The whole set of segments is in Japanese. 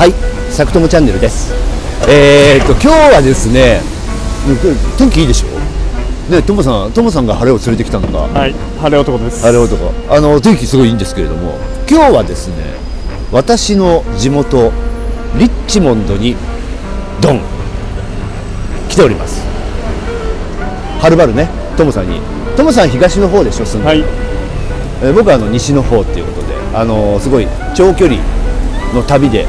はい、サクトモチャンネルです。えー、っと今日はですね、天気いいでしょ？ね、トモさん、トモさんが晴れを連れてきたのがはい、晴れ男です。晴れ男。あの天気すごいいいんですけれども、今日はですね、私の地元リッチモンドにドン来ております。はるばるね、トモさんに、トモさん東の方でしょ？住んでるはい、えー僕はあの西の方っていうことで、あのーすごい長距離の旅で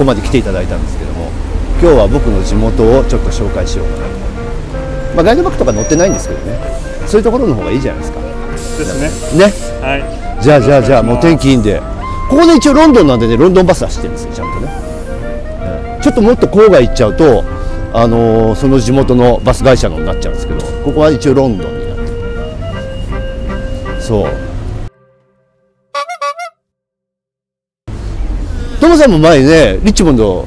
ここまで来ていただいたんですけども今日は僕の地元をちょっと紹介しようかなと、まあ、ガイドバックとか載ってないんですけどね。そういうところの方がいいじゃないですか。ですね。ね。はい。じゃあじゃあじゃあもう天気いいんで。ここで一応ロンドンなんでねロンドンバス走ってるんですよちゃんとね、えーちょっともっと郊外行っちゃうと、あのーその地元のバス会社のになっちゃうんですけどここは一応ロンドンになってる。そうトモさんも前ねリッチモンド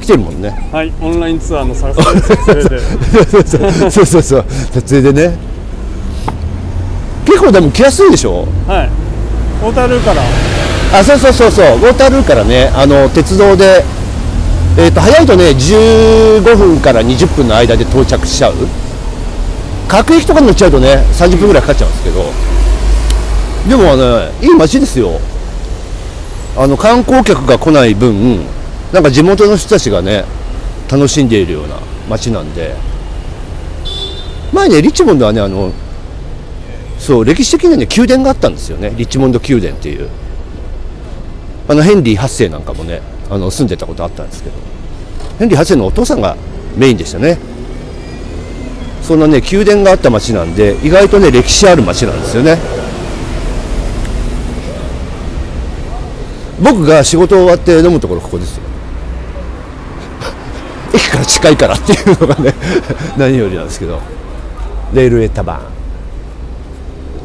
来てるもんね。はい、オンラインツアーの撮影で。そうそうそう。撮影でね。結構でも来やすいでしょ？はい。小樽から。あそうそうそうそう。ウォータールーからねあの鉄道で、えー、と早いとね15分から20分の間で到着しちゃう。各駅とかに乗っちゃうとね30分ぐらいかかっちゃうんですけど。でもねいい街ですよあの観光客が来ない分なんか地元の人たちがね楽しんでいるような街なんで。前ねリッチモンドはねあのそう歴史的にはね宮殿があったんですよね。リッチモンド宮殿っていう。あのヘンリー8世なんかもねあの住んでたことあったんですけど。ヘンリー8世のお父さんがメインでしたね。そんなね宮殿があった町なんで意外とね歴史ある町なんですよね。僕が仕事終わって飲むところここですよ。駅から近いからっていうのがね 何よりなんですけど。レールウェイタバーン。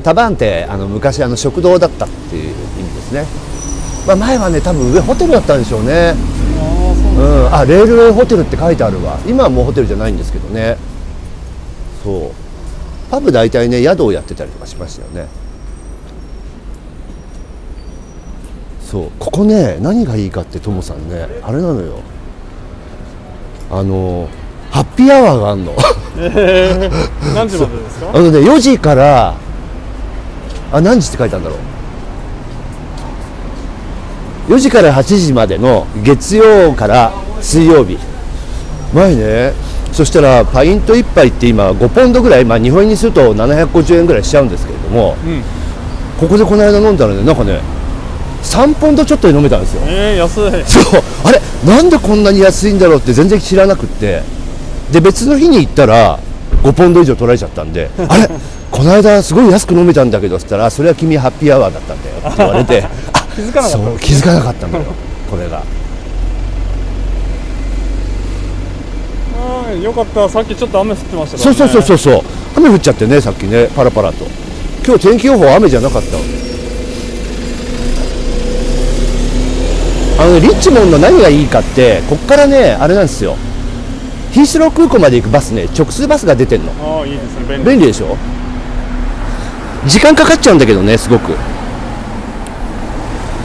タバーンってあの昔あの食堂だったっていう意味ですね、まあ、前はね多分上ホテルだったんでしょうね。うん、あレールウェイホテルって書いてあるわ。今はもうホテルじゃないんですけどね。そう。パブ大体ね宿をやってたりとかしましたよね。そう。ここね何がいいかってともさんねあれなのよ。あのハッピーアワーがあんの。えー、何時までですか？あのね4時からあ何時って書いてあるんだろう。4時から8時までの月曜から水曜日。前ね。そしたらパイント1杯って今5ポンドぐらい、まあ、日本円にすると750円ぐらいしちゃうんですけれども。うん。ここでこの間飲んだらねなんかね3ポンドちょっとで飲めたんですよ。えー、安い。そう。あれなんでこんなに安いんだろうって全然知らなくって。で別の日に行ったら5ポンド以上取られちゃったんで あれこの間すごい安く飲めたんだけどっつったらそれは君ハッピーアワーだったんだよって言われてあ気づかなかった気づかなかったんだよこれが。あーよかった。さっきちょっと雨降ってましたから、ね。そうそうそうそう雨降っちゃってねさっきねパラパラと。今日天気予報雨じゃなかった。わあのねリッチモンド何がいいかってこっからねあれなんですよ。ヒースロー空港まで行くバスね直通バスが出てんの。ああ、いいですね。便利。便利でしょ？時間かかっちゃうんだけどねすごく。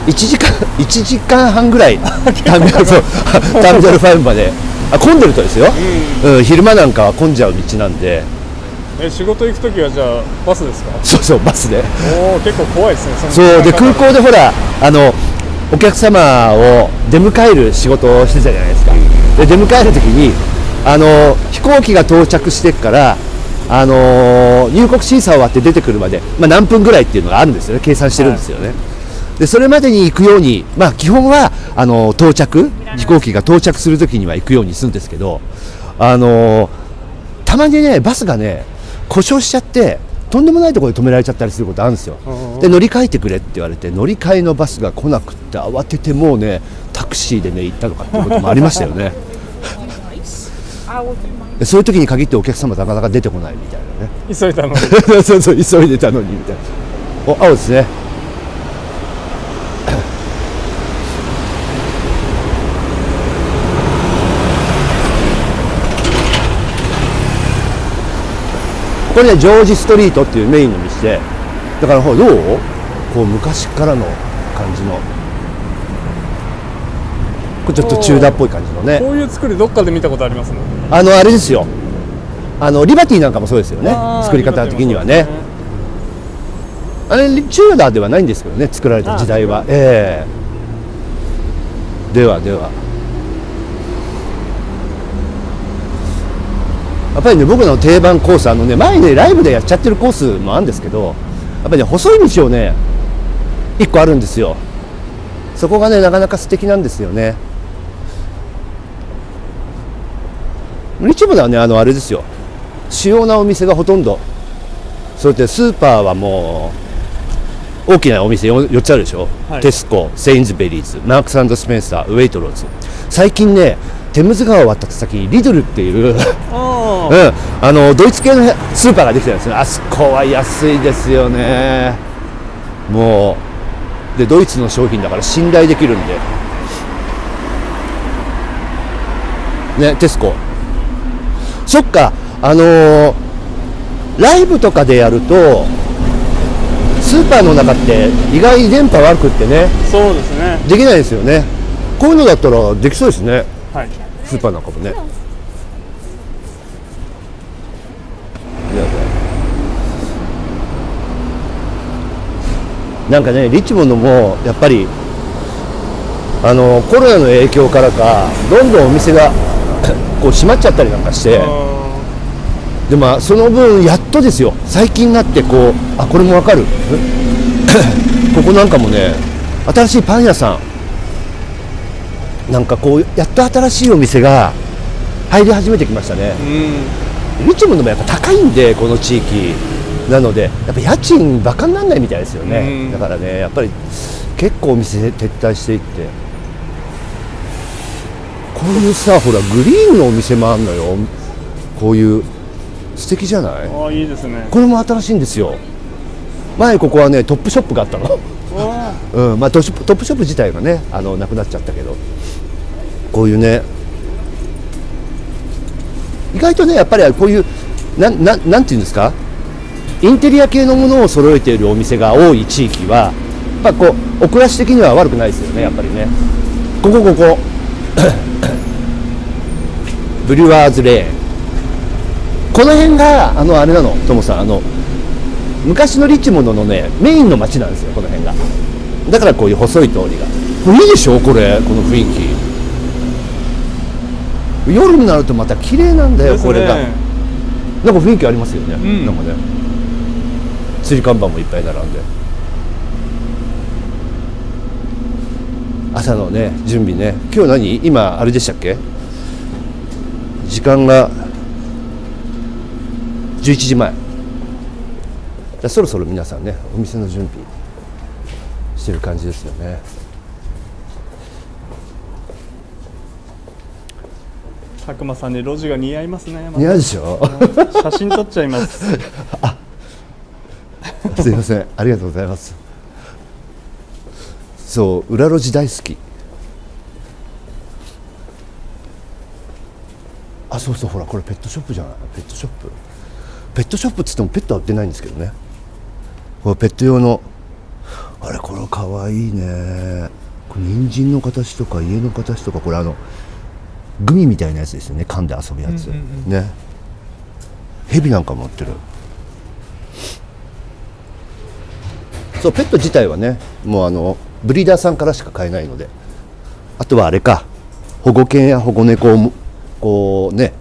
1時間 1時間半ぐらいターミナルそう ターミナル5まで。あ混んでるとですよ、うん。昼間なんかは混んじゃう道なんで。え、仕事行くときはじゃあ、バスですか？そうそうバスで。おお、結構怖いですね。のそうで空港でほらあのお客様を出迎える仕事をしてたじゃないですか。で出迎える時にあの飛行機が到着してからあの入国審査終わって出てくるまで、まあ、何分ぐらいっていうのがあるんですよね。計算してるんですよね、でそれまでに行くように、まあ、基本はあの到着飛行機が到着する時には行くようにするんですけどあのたまにねバスがね故障しちゃってとんでもないところで止められちゃったりすることあるんですよ。で乗り換えてくれって言われて乗り換えのバスが来なくって慌ててもうねタクシーでね行ったとかっていうこともありましたよね。でそういう時に限ってお客様なかなか出てこないみたいなね。急いだのに。そうそう急いでたのにみたいな。お青ですねこれねジョージストリートっていうメインの道でだからどう？こう昔からの感じの。これちょっとチューダーっぽい感じのね。こういう作りどっかで見たことありますねあのあれですよ。あのリバティなんかもそうですよね。作り方的にはね。リバティもあれチューダーではないんですけどね作られた時代は。ええ。ではではやっぱりね僕の定番コースあのね前にねライブでやっちゃってるコースもあるんですけどやっぱりね細い道をね一個あるんですよ。そこがねなかなか素敵なんですよね。日部ではねあのあれですよ。主要なお店がほとんど。そうやってスーパーはもう大きなお店 4, つあるでしょ、はい。テスコセインズベリーズマークススペンサーウェイトローズ。最近ねテムズ川を渡った先リドルっていう、うん、あのドイツ系のスーパーができてるんですよ。あそこは安いですよね。もう。でドイツの商品だから信頼できるんで。ねテスコ。そっか。あのーライブとかでやるとスーパーの中って意外に電波悪くってね。そうですね。できないですよね。こういうのだったらできそうですね。はい。スーパーなんかもねいやいやなんかねリッチモンドもやっぱりあのコロナの影響からかどんどんお店がこう閉まっちゃったりなんかしてあでまあその分やっとですよ。最近になってこうあこれもわかる。ここなんかもね新しいパン屋さん。なんかこうやっと新しいお店が入り始めてきましたね。ーうん。リッチモンドもやっぱ高いんでこの地域なのでやっぱ家賃バカにならないみたいですよね、うん。だからねやっぱり結構お店撤退していって。こういうさほらグリーンのお店もあんのよ。こういう素敵じゃない？ああいいですね。これも新しいんですよ。前ここはねトップショップがあったの。あ。うんまあ、トップトップショップ自体がねあのなくなっちゃったけど。こういうね意外とねやっぱりこういうなんなんなんていうんですか？インテリア系のものを揃えているお店が多い地域はやっぱこうお暮らし的には悪くないですよねやっぱりね。ここここ。ブリュワーズレーン。この辺があのあれなのトモさん。あの昔のリッチモンドのねメインの街なんですよこの辺が。だからこういう細い通りが。これいいでしょこれこの雰囲気。夜になるとまた綺麗なんだよですこれが。ねなんか雰囲気ありますよね、ん。なんかね釣り看板もいっぱい並んで。朝のね準備ね。今日何？今あれでしたっけ？時間が11時前。そろそろ皆さんねお店の準備してる感じですよね。佐久間さんに路地が似合いますねまた。似合うでしょ？写真撮っちゃいますすいません。ありがとうございます。そう裏路地大好き。あそうそうほらこれペットショップじゃない？ペットショップ？ペットショップっつってもペットは売ってないんですけどね。これペット用の。あれこれかわいいね。これ人参の形とか家の形とかこれあのグミみたいなやつですよね。噛んで遊ぶやつ、うんうんね。蛇なんか持ってるそうペット自体はねもうあのブリーダーさんからしか買えないので。あとはあれか保護犬や保護猫をもこうね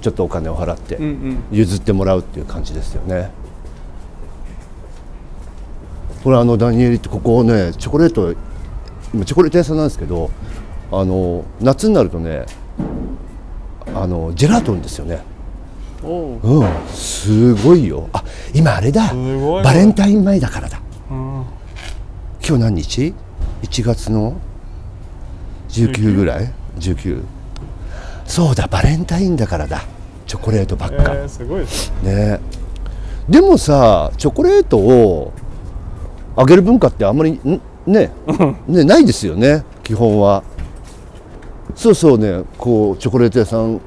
ちょっとお金を払ってうんうん。譲ってもらうっていう感じですよね。これあのダニエルってここねチョコレート今チョコレート屋さんなんですけどあの夏になるとねあのジェラートんですよね。おう。うん。すごいよ。あ今あれだ。バレンタイン前だからだ。うん。今日何日 ?1 月の？19ぐらい ?19 そうだバレンタインだからだ。チョコレートばっか、えー、すごいね。ね。でもさチョコレートをあげる文化ってあんまりん？ね。ねないですよね。基本は。そうそうね。こうチョコレート屋さん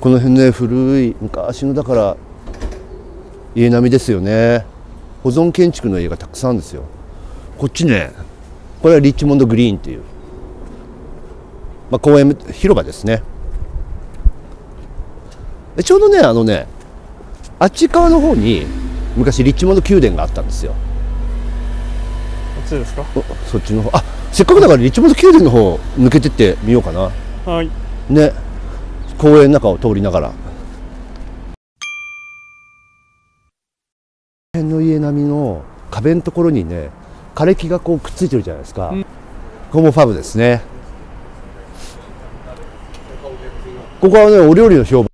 この辺ね古い昔のだから家並みですよね。保存建築の家がたくさんですよ。こっちねこれはリッチモンドグリーンっていうまあ、公園広場ですね。でちょうどねあのねあっち側の方に昔リッチモンド宮殿があったんですよ。こっちですか？おそっちの方。あせっかくだからリッチモンド宮殿の方抜けてってみようかな。はい。ね公園の中を通りながら。辺の家並みの壁のところにね枯れ木がこうくっついてるじゃないですか、うん。ここもファブですね。ここはねお料理の評判